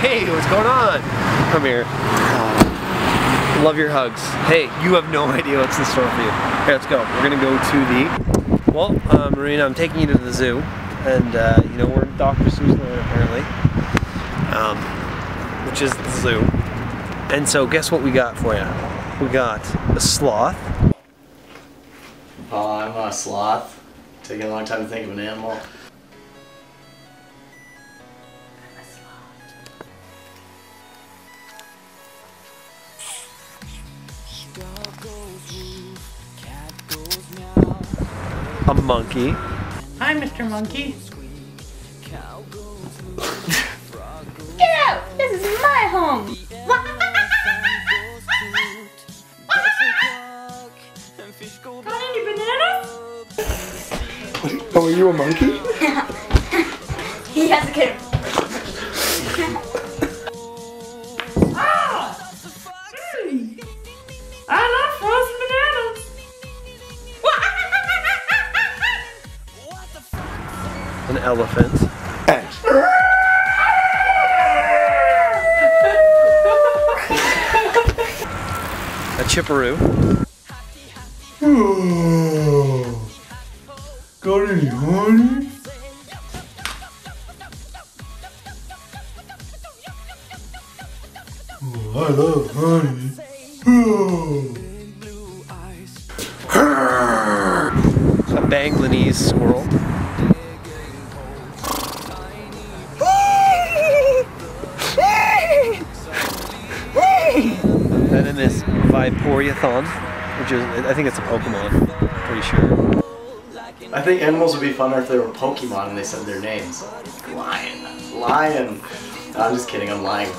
Hey, what's going on? Come here. Love your hugs. Hey, you have no idea what's in store for you. Here, let's go. We're gonna go to the, well, uh, Marina, I'm taking you to the zoo. And, uh, you know, we're in Dr. Seuss land apparently. Um, which is the zoo. And so guess what we got for you? We got a sloth. Oh, I'm a sloth. Taking a long time to think of an animal. A monkey. Hi, Mr. Monkey. Get out! This is my home! Got any bananas? Oh, are you a monkey? he has a kid. An elephant. a chipperoo. Oh, got any honey? Oh, I love honey. Oh. A Banglanese squirrel. And then this Vaporeon, which is, I think it's a Pokemon, pretty sure. I think animals would be funner if they were Pokemon and they said their names. Lion. Lion. No, I'm just kidding, I'm lying.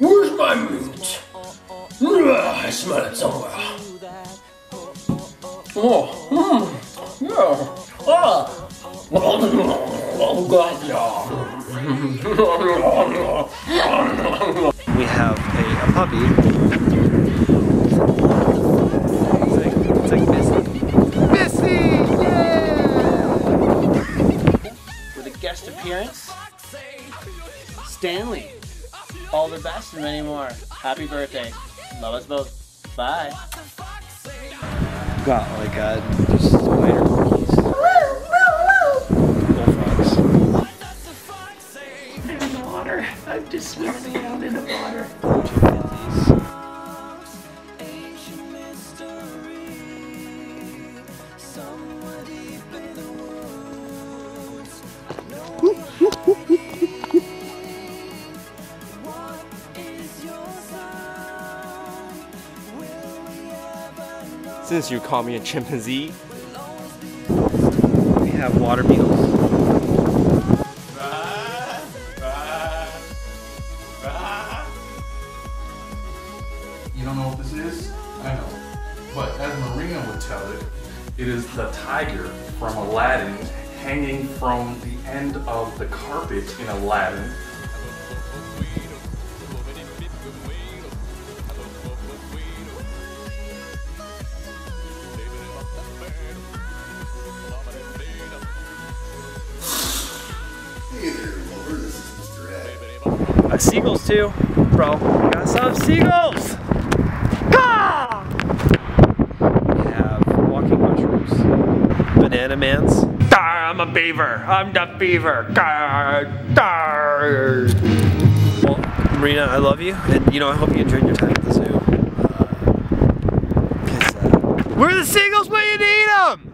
Where's my meat? I smell it somewhere. Oh, hmm, yeah. Ah. Oh, God, yeah. We have a, a puppy. It's like, it's like Missy. Missy! Yeah! with a guest appearance. Stanley. All the best and many more. Happy birthday. Love us both. Bye. Got like a just spider I'm in the water. I'm just swimming around in the water. Since you call me a chimpanzee, we have water beetles. You don't know what this is? I know. But as Marina would tell it, it is the tiger from Aladdin hanging from the end of the carpet in Aladdin. Hey there, Wilbur. This is Mr. Ed. Got seagulls too, bro. Got some seagulls! Ah! We have walking mushrooms. Dar, I'm a beaver. I'm the beaver. Dar, dar. Well, Marina, I love you, and you know I hope you enjoyed your time at the zoo. Uh, uh, we're the seagulls when you need 'em!